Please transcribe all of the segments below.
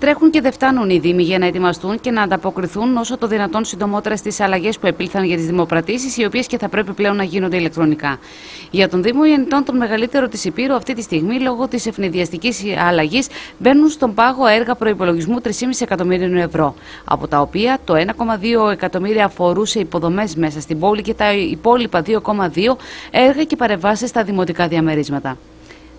Τρέχουν και δεν φτάνουν οι Δήμοι για να ετοιμαστούν και να ανταποκριθούν όσο το δυνατόν συντομότερα στις αλλαγές που επήλθαν για τις δημοπρατήσεις, οι οποίες και θα πρέπει πλέον να γίνονται ηλεκτρονικά. Για τον Δήμο Ιεννητών, τον μεγαλύτερο της Υπήρου, αυτή τη στιγμή λόγω της ευνηδιαστικής αλλαγής μπαίνουν στον πάγο έργα προπολογισμού 3,5 εκατομμύριων ευρώ. Από τα οποία το 1,2 εκατομμύρια αφορούσε υποδομές μέσα στην πόλη και τα υπόλοιπα 2,2 έργα και παρεμβάσεις στα δημοτικά διαμερίσματα.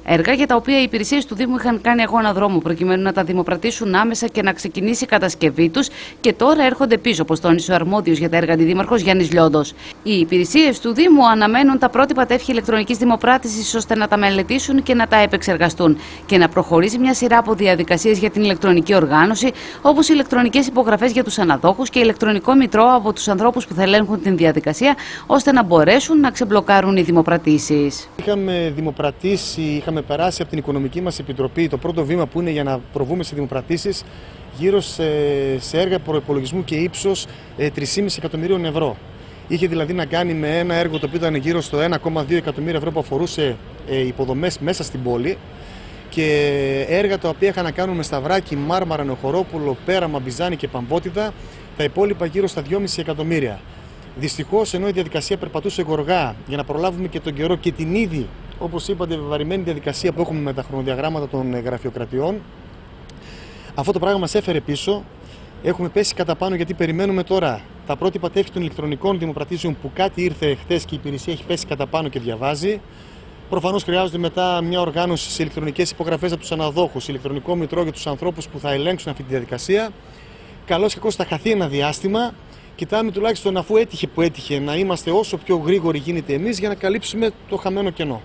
Έργα για τα οποία οι υπηρεσίες του Δήμου είχαν κάνει αγώνα δρόμου προκειμένου να τα δημοπρατήσουν άμεσα και να ξεκινήσει η κατασκευή τους και τώρα έρχονται πίσω, όπως τόνισε ο αρμόδιος για τα έργα αντιδήμαρχος Γιάννης Λιόντος. Οι υπηρεσίες του Δήμου αναμένουν τα πρότυπα τεύχη ηλεκτρονικής δημοπράτησης ώστε να τα μελετήσουν και να τα επεξεργαστούν και να προχωρήσει μια σειρά από διαδικασίες για την ηλεκτρονική οργάνωση, όπως ηλεκτρονικές υπογραφές για τους αναδόχους και ηλεκτρονικό μητρό από τους ανθρώπους που θα ελέγχουν την διαδικασία, ώστε να μπορέσουν να ξεμπλοκάρουν οι δημοπρατήσεις. Είχαμε δημοπρατήσει, είχαμε περάσει από την Οικονομική μας Επιτροπή το πρώτο βήμα που είναι για να προβούμε σε δημοπρατήσεις γύρω σε, σε έργα προπολογισμού και ύψος 3,5 ε, εκατομμυρίων ευρώ. Είχε δηλαδή να κάνει με ένα έργο το οποίο ήταν γύρω στο 1,2 εκατομμύρια ευρώ που αφορούσε ε, υποδομές μέσα στην πόλη και έργα τα οποία είχαν να κάνουν με Σταυράκι, Μάρμαρα, Νοχορόπουλο, Πέραμα, Μπιζάνη και Παμπότιδα, τα υπόλοιπα γύρω στα 2,5 εκατομμύρια. Δυστυχώς, ενώ η διαδικασία περπατούσε γοργά για να προλάβουμε και τον καιρό και την ήδη όπως είπατε, βεβαρημένη διαδικασία που έχουμε με τα χρονοδιαγράμματα των γραφειοκρατιών. Αυτό το πράγμα μας έφερε πίσω. Έχουμε πέσει κατά πάνω γιατί περιμένουμε τώρα τα πρότυπα τεύχη των ηλεκτρονικών δημοπρατήσεων που κάτι ήρθε χθες και η υπηρεσία έχει πέσει κατά πάνω και διαβάζει. Προφανώς χρειάζονται μετά μια οργάνωση σε ηλεκτρονικές υπογραφές από τους αναδόχους, ηλεκτρονικό μητρό για τους ανθρώπους που θα ελέγξουν αυτή τη διαδικασία. Καλώς και θα χαθεί ένα διάστημα. Κοιτάμε τουλάχιστον αφού έτυχε που έτυχε να είμαστε όσο πιο γρήγοροι γίνεται εμείς για να καλύψουμε το χαμένο κενό.